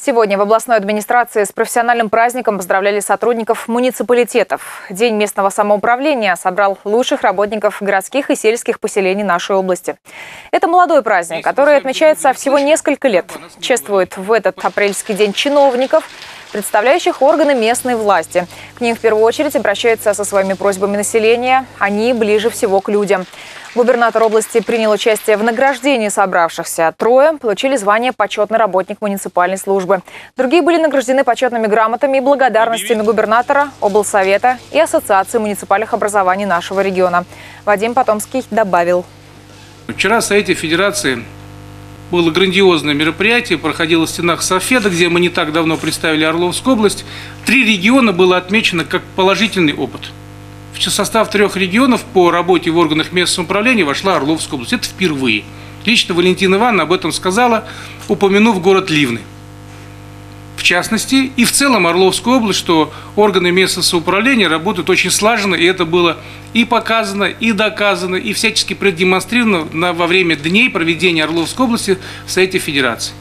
Сегодня в областной администрации с профессиональным праздником поздравляли сотрудников муниципалитетов. День местного самоуправления собрал лучших работников городских и сельских поселений нашей области. Это молодой праздник, который отмечается всего несколько лет. Чествует в этот апрельский день чиновников, представляющих органы местной власти. К ним в первую очередь обращаются со своими просьбами населения. Они ближе всего к людям. Губернатор области принял участие в награждении собравшихся. Трое получили звание «Почетный работник муниципальной службы». Другие были награждены почетными грамотами и благодарностями губернатора, облсовета и Ассоциации муниципальных образований нашего региона. Вадим Потомский добавил. Вчера в Совете Федерации было грандиозное мероприятие, проходило в стенах Софеда, где мы не так давно представили Орловскую область. Три региона было отмечено как положительный опыт. В состав трех регионов по работе в органах местного самоуправления вошла Орловская область. Это впервые. Лично Валентина Ивановна об этом сказала, упомянув город Ливны. Частности, и в целом Орловскую область, что органы местного самоуправления работают очень слаженно, и это было и показано, и доказано, и всячески продемонстрировано во время дней проведения Орловской области в Совете Федерации.